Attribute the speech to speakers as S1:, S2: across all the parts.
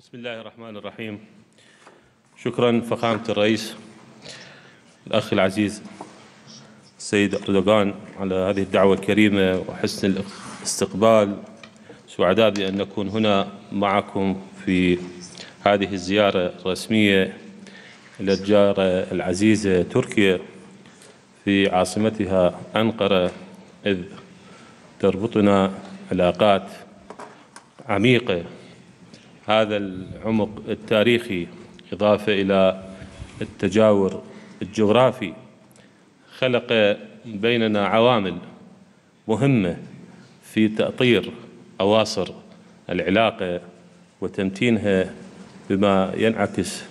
S1: بسم الله الرحمن الرحيم شكرا فخامة الرئيس الأخ العزيز السيد أردوغان على هذه الدعوة الكريمة وحسن الاستقبال. سعداء بأن نكون هنا معكم في هذه الزيارة الرسمية إلى الجارة العزيزة تركيا في عاصمتها أنقرة إذ تربطنا علاقات عميقة. هذا العمق التاريخي إضافة إلى التجاور الجغرافي خلق بيننا عوامل مهمة في تأطير أواصر العلاقة وتمتينها بما ينعكس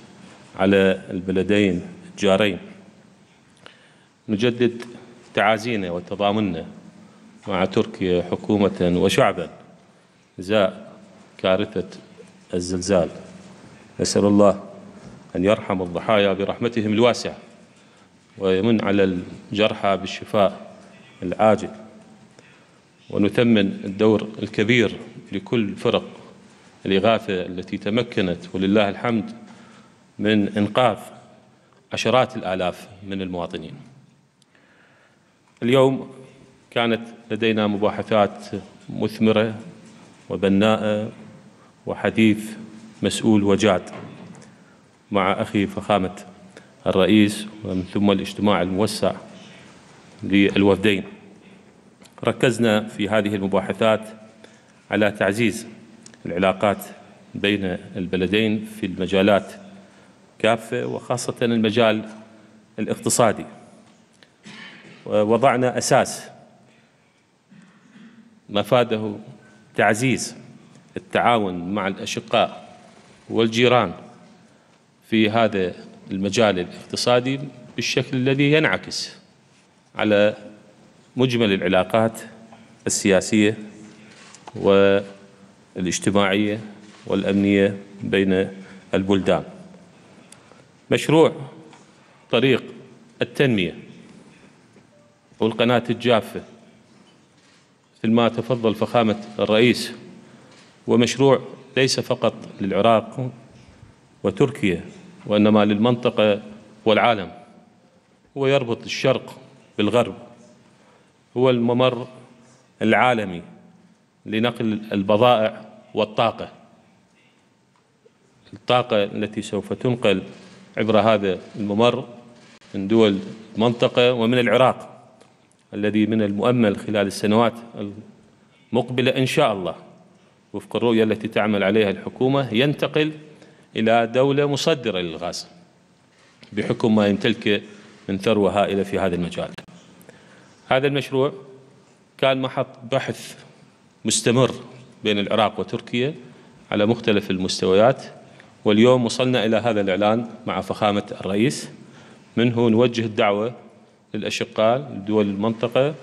S1: على البلدين الجارين. نجدد تعازينا وتضامننا مع تركيا حكومة وشعبا إزاء كارثة الزلزال. نسأل الله أن يرحم الضحايا برحمتهم الواسعة ويمن على الجرحى بالشفاء العاجل. ونثمن الدور الكبير لكل فرق الإغاثة التي تمكنت ولله الحمد من إنقاذ عشرات الآلاف من المواطنين. اليوم كانت لدينا مباحثات مثمرة وبناءة وحديث مسؤول وجاد مع أخي فخامة الرئيس ومن ثم الاجتماع الموسع للوفدين. ركزنا في هذه المباحثات على تعزيز العلاقات بين البلدين في المجالات كافة وخاصة المجال الاقتصادي. ووضعنا أساس مفاده تعزيز التعاون مع الأشقاء والجيران في هذا المجال الاقتصادي بالشكل الذي ينعكس على مجمل العلاقات السياسية والاجتماعية والأمنية بين البلدان. مشروع طريق التنمية. والقناة الجافة. مثل ما تفضل فخامة الرئيس. ومشروع ليس فقط للعراق وتركيا وإنما للمنطقة والعالم. هو يربط الشرق بالغرب هو الممر العالمي لنقل البضائع والطاقة. الطاقة التي سوف تنقل عبر هذا الممر من دول المنطقة ومن العراق الذي من المؤمل خلال السنوات المقبلة إن شاء الله. وفق الرؤية التي تعمل عليها الحكومة ينتقل إلى دولة مصدرة للغاز بحكم ما يمتلكه من ثروة هائلة في هذا المجال. هذا المشروع كان محط بحث مستمر بين العراق وتركيا على مختلف المستويات واليوم وصلنا إلى هذا الإعلان مع فخامة الرئيس. منه نوجه الدعوة للأشقاء لدول المنطقة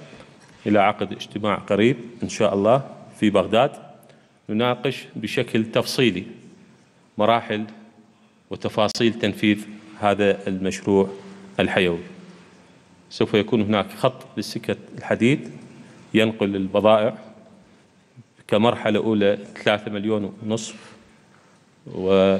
S1: إلى عقد اجتماع قريب إن شاء الله في بغداد. نناقش بشكل تفصيلي مراحل وتفاصيل تنفيذ هذا المشروع الحيوي. سوف يكون هناك خط للسكة الحديد ينقل البضائع كمرحلة أولى ثلاثة مليون ونصف و